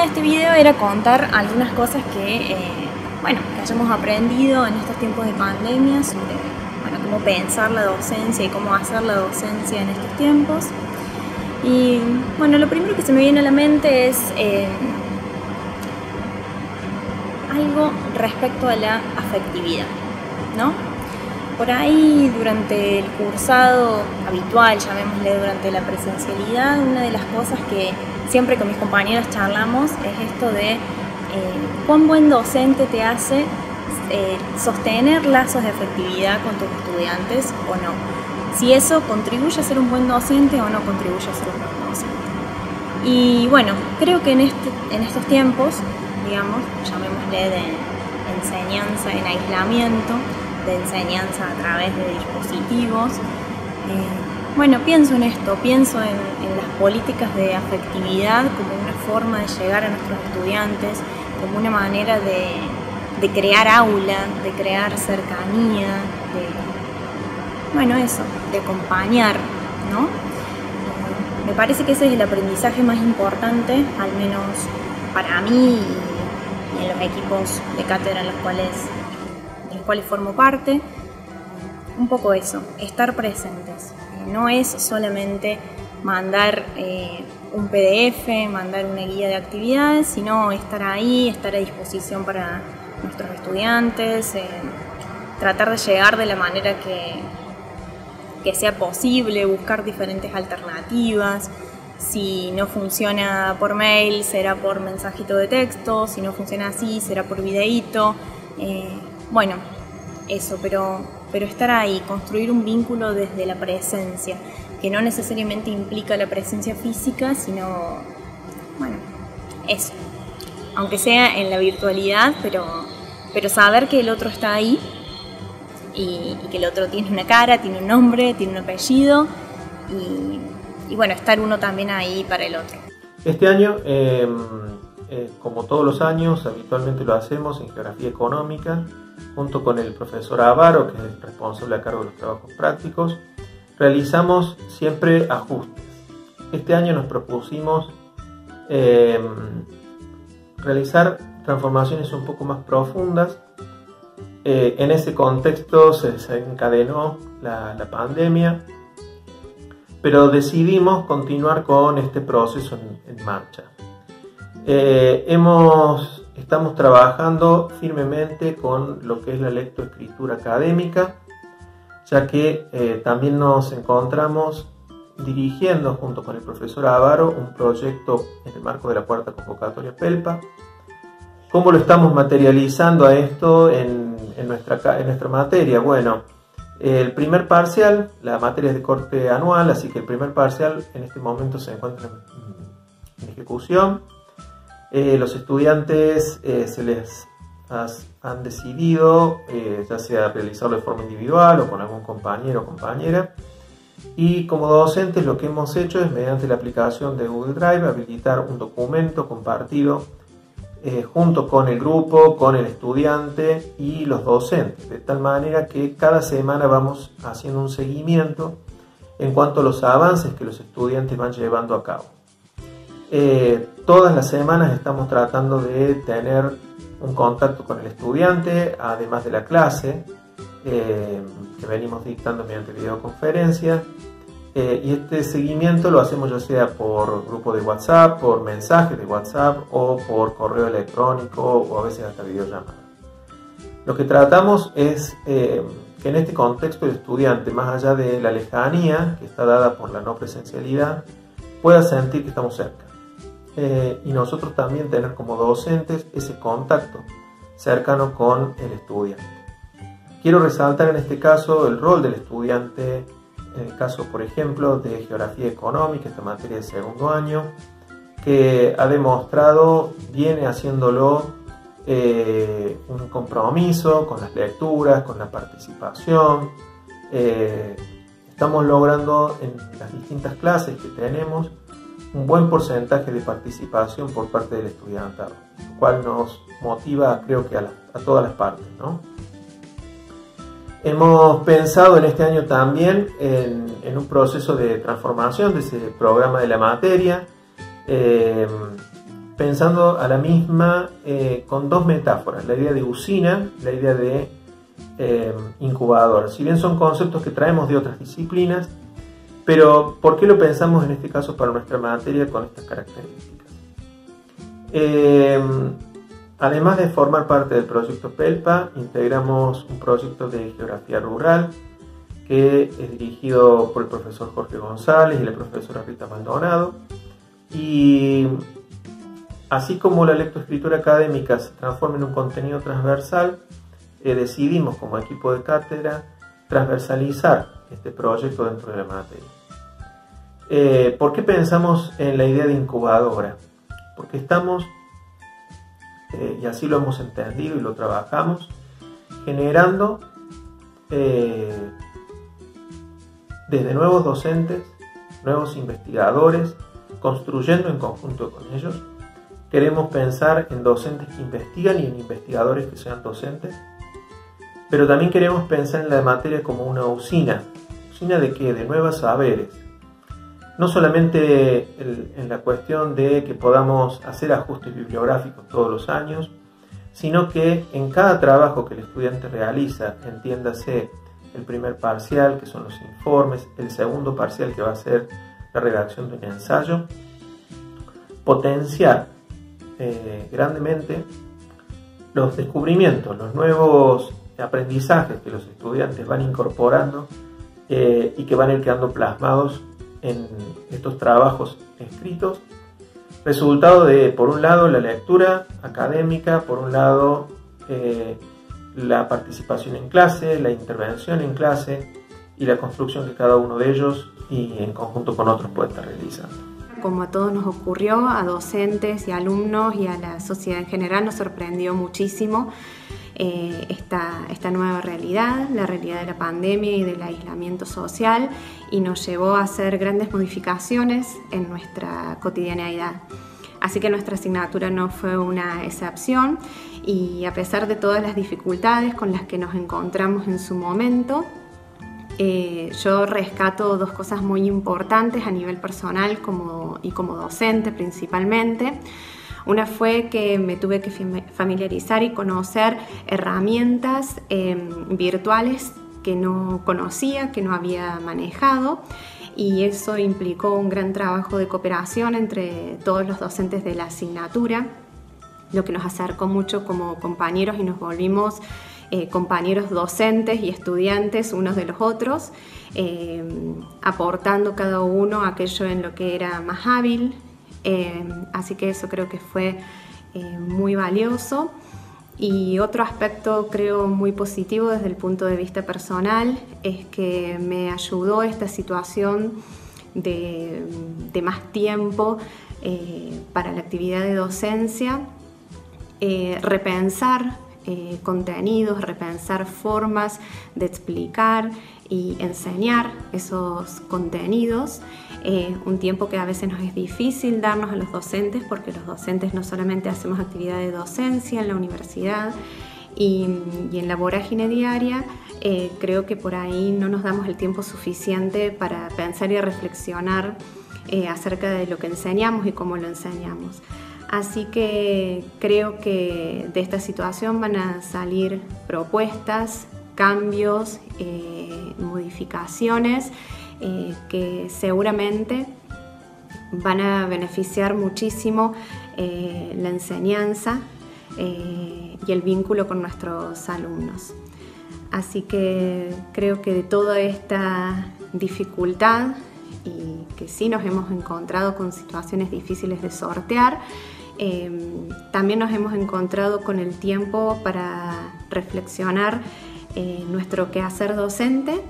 de este video era contar algunas cosas que, eh, bueno, que hayamos aprendido en estos tiempos de pandemia sobre bueno, cómo pensar la docencia y cómo hacer la docencia en estos tiempos. Y bueno, lo primero que se me viene a la mente es eh, algo respecto a la afectividad, ¿no? Por ahí durante el cursado habitual, llamémosle durante la presencialidad, una de las cosas que siempre con mis compañeras charlamos es esto de eh, cuán buen docente te hace eh, sostener lazos de afectividad con tus estudiantes o no. Si eso contribuye a ser un buen docente o no contribuye a ser un buen docente. Y bueno, creo que en, este, en estos tiempos, digamos, llamémosle de enseñanza en aislamiento, de enseñanza a través de dispositivos, eh, bueno, pienso en esto, pienso en, las políticas de afectividad como una forma de llegar a nuestros estudiantes, como una manera de, crear aula, de crear cercanía, de, bueno, eso, de acompañar, ¿no? Me parece que ese es el aprendizaje más importante, al menos para mí y, en los equipos de cátedra en los cuales, en los cuales formo parte. Un poco eso, estar presentes no es solamente mandar eh, un PDF, mandar una guía de actividades, sino estar ahí, estar a disposición para nuestros estudiantes, eh, tratar de llegar de la manera que, que sea posible, buscar diferentes alternativas. Si no funciona por mail, será por mensajito de texto, si no funciona así, será por videíto. Eh, bueno, eso, pero pero estar ahí, construir un vínculo desde la presencia, que no necesariamente implica la presencia física, sino, bueno, eso, aunque sea en la virtualidad, pero, pero saber que el otro está ahí y, que el otro tiene una cara, tiene un nombre, tiene un apellido y, bueno, estar uno también ahí para el otro. Este año, em, eh, como todos los años, habitualmente lo hacemos en geografía económica, junto con el profesor Avaro, que es responsable a cargo de los trabajos prácticos, realizamos siempre ajustes. Este año nos propusimos em, realizar transformaciones un poco más profundas. Eh, en ese contexto se desencadenó la, pandemia, pero decidimos continuar con este proceso en, marcha. Eh, hemos Estamos trabajando firmemente con lo que es la lectoescritura académica, ya que eh, también nos encontramos dirigiendo junto con el profesor Avaro un proyecto en el marco de la cuarta convocatoria PELPA. ¿Cómo lo estamos materializando a esto en, nuestra, en nuestra materia? Bueno, el primer parcial, la materia es de corte anual, así que el primer parcial en este momento se encuentra en ejecución. Eh, los estudiantes eh, se les han decidido eh, ya sea realizarlo de forma individual o con algún compañero o compañera y como docentes lo que hemos hecho es mediante la aplicación de Google Drive habilitar un documento compartido junto con el grupo, con el estudiante y los docentes, de tal manera que cada semana vamos haciendo un seguimiento en cuanto a los avances que los estudiantes van llevando a cabo. Eh, todas las semanas estamos tratando de tener un contacto con el estudiante, además de la clase eh, que venimos dictando mediante videoconferencia. Eh, y este seguimiento lo hacemos ya sea por grupo de WhatsApp, por mensaje de WhatsApp o por correo electrónico o a veces hasta videollamada. Lo que tratamos es que en este contexto el estudiante, más allá de la lejanía que está dada por la no presencialidad, pueda sentir que estamos cerca eh, y nosotros también tener como docentes ese contacto cercano con el estudiante. Quiero resaltar en este caso el rol del estudiante, en el caso por ejemplo de geografía económica, esta materia de segundo año, que ha demostrado, viene haciéndolo eh, un compromiso con las lecturas, con la participación. Eh, estamos logrando en las distintas clases que tenemos un buen porcentaje de participación por parte del estudiantado, lo cual nos motiva creo que a, todas las partes. Hemos pensado en este año también en, un proceso de transformación de ese programa de la materia, em, pensando a la misma eh, con dos metáforas, la idea de usina, la idea de eh, incubadora. Si bien son conceptos que traemos de otras disciplinas, pero ¿por qué lo pensamos en este caso para nuestra materia con estas características? Eh, además de formar parte del proyecto PELPA, integramos un proyecto de geografía rural que es dirigido por el profesor Jorge González y la profesora Rita Maldonado. Y Así como la lectoescritura académica se transforma en un contenido transversal, eh, decidimos como equipo de cátedra transversalizar este proyecto dentro de la materia. Eh, ¿Por qué pensamos en la idea de incubadora? Porque estamos, eh, y así lo hemos entendido y lo trabajamos, generando desde nuevos docentes, nuevos investigadores, construyendo en conjunto con ellos Queremos pensar en docentes que investigan y en investigadores que sean docentes, pero también queremos pensar en la materia como una usina. ¿Usina de qué? De nuevos saberes. No solamente en la cuestión de que podamos hacer ajustes bibliográficos todos los años, sino que en cada trabajo que el estudiante realiza, entiéndase el primer parcial, que son los informes, el segundo parcial, que va a ser la redacción de un ensayo, potenciar eh, grandemente los descubrimientos, los nuevos aprendizajes que los estudiantes van incorporando eh, y que van a ir quedando plasmados en estos trabajos escritos. Resultado de, por un lado, la lectura académica, por un lado, eh, la participación en clase, la intervención en clase y la construcción que cada uno de ellos y en conjunto con otros puede estar realizando como a todos nos ocurrió, a docentes y alumnos y a la sociedad en general, nos sorprendió muchísimo eh, esta, esta nueva realidad, la realidad de la pandemia y del aislamiento social, y nos llevó a hacer grandes modificaciones en nuestra cotidianeidad. Así que nuestra asignatura no fue una excepción y a pesar de todas las dificultades con las que nos encontramos en su momento, eh, yo rescato dos cosas muy importantes a nivel personal como, y como docente principalmente. Una fue que me tuve que familiarizar y conocer herramientas em, virtuales que no conocía, que no había manejado y eso implicó un gran trabajo de cooperación entre todos los docentes de la asignatura, lo que nos acercó mucho como compañeros y nos volvimos eh, compañeros docentes y estudiantes unos de los otros, eh, aportando cada uno aquello en lo que era más hábil. Eh, así que eso creo que fue muy valioso. Y otro aspecto creo muy positivo desde el punto de vista personal es que me ayudó esta situación de, más tiempo para la actividad de docencia, repensar eh, contenidos, repensar formas de explicar y enseñar esos contenidos. Eh, un tiempo que a veces nos es difícil darnos a los docentes porque los docentes no solamente hacemos actividad de docencia en la universidad y, en la vorágine diaria, eh, creo que por ahí no nos damos el tiempo suficiente para pensar y reflexionar acerca de lo que enseñamos y cómo lo enseñamos. Así que creo que de esta situación van a salir propuestas, cambios, eh, modificaciones eh, que seguramente van a beneficiar muchísimo eh, la enseñanza y el vínculo con nuestros alumnos. Así que creo que de toda esta dificultad y que sí nos hemos encontrado con situaciones difíciles de sortear, también nos hemos encontrado con el tiempo para reflexionar eh, nuestro quehacer docente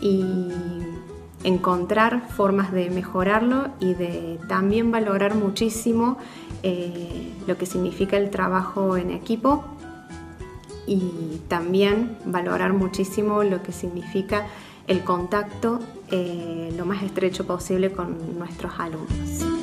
y encontrar formas de mejorarlo y de también valorar muchísimo eh, lo que significa el trabajo en equipo y también valorar muchísimo lo que significa el contacto eh, lo más estrecho posible con nuestros alumnos.